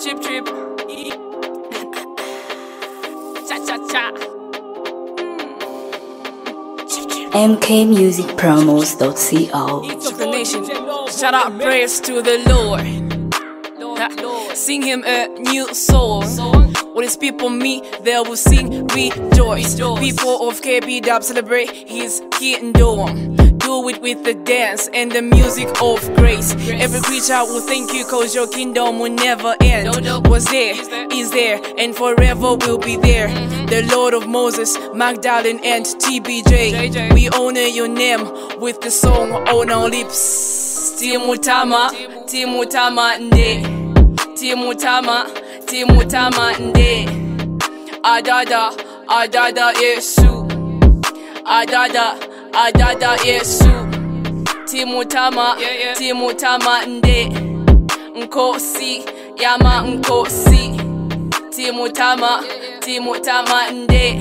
chip chip. Cha cha cha. mkmusicpromos.co. Of the nation. Shout out praise to the Lord. Sing him a new song. When his people meet, they will sing, rejoice. People of KB Dub celebrate his kingdom. Do it with the dance and the music of grace. Every creature will thank you cause your kingdom will never end. Was there, is there, and forever will be there. Mm-hmm. The Lord of Moses, Magdalene, and TBJ. We honor your name with the song on our lips. Timutama, Timutama, Nde. Timutama, Timutama, Nde. Adada, Adada, Yesu. Adada, Adada, Yesu. Timutama, Timutama, Nde. Nkosi, Yama Nkosi. Timutama, Timutama, Nde.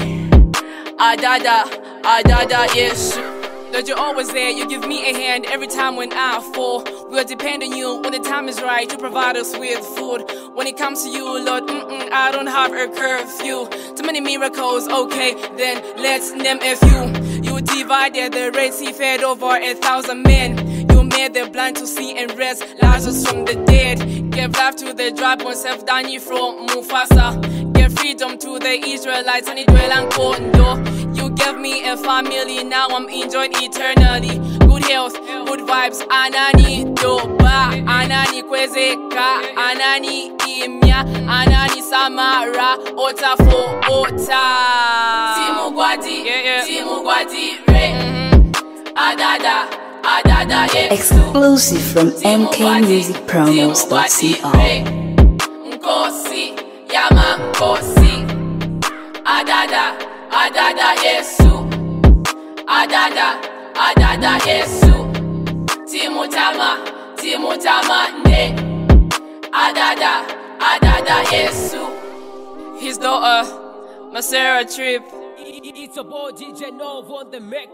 Adada, Adada, Yesu. That you're always there, you give me a hand every time when I fall. We'll depend on you when the time is right to provide us with food. When it comes to you, Lord, mm-mm, I don't have a curfew. Too many miracles, okay, then let's name a few. You divided the Red Sea, fed over a thousand men. You made the blind to see and rest Lazarus from the dead. Gave life to the dry bones, have Dani from Mufasa. Gave freedom to the Israelites and Idwell and Kondo. You gave me a family, now I'm enjoying eternally. Good health, good vibes, anani doba, anani kwezeka, anani imya, anani samara, ota for ota. Timugwadi, yeah, yeah. Timugwadi, re, mm-hmm. adada, adada, yeah. Exclusive from mkmusicpromos.co. Nkosi, Yama Nkosi, Adada, Adada Yesu, Adada, Adada Yesu, Timutama, Timutama Ne, Adada, Adada Yesu. His daughter, Maserah Trip. It's a boy DJ Nov on the mix.